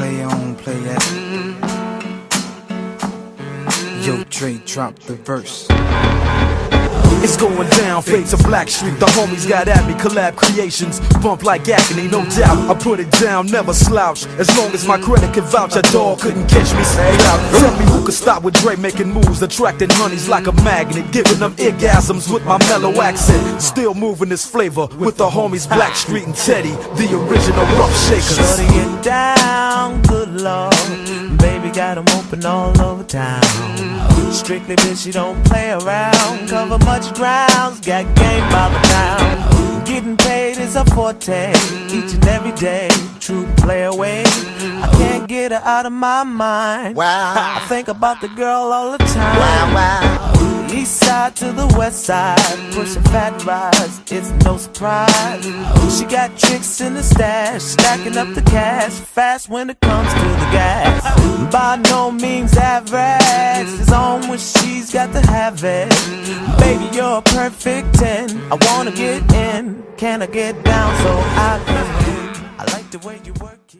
play on, play that. Yo, Dre, drop the verse. It's going down, fade to Blackstreet. The homies got at me, collab creations. Bump like agony, no doubt. I put it down, never slouch. As long as my credit can vouch, a dog couldn't catch me straight uh, out. Tell me who could stop with Dre making moves, attracting honeys like a magnet, giving them orgasms with my mellow accent. Still moving this flavor with the homies Black Street and Teddy, the original rough shakers. Shorty get down, lord. Baby got 'em open all over town. Strictly bitch, she don't play around. Cover much grounds, got game by the pound. Getting paid is a forte, each and every day. True play away. I can't get her out of my mind. Wow. I think about the girl all the time. Wow, wow. Side to the west side, pushing fat rides, it's no surprise. She got tricks in the stash, stacking up the cash, fast when it comes to the gas. By no means average, it's on when she's got to have it. Baby, you're a perfect 10. I wanna get in, can I get down so I can? I like the way you work it.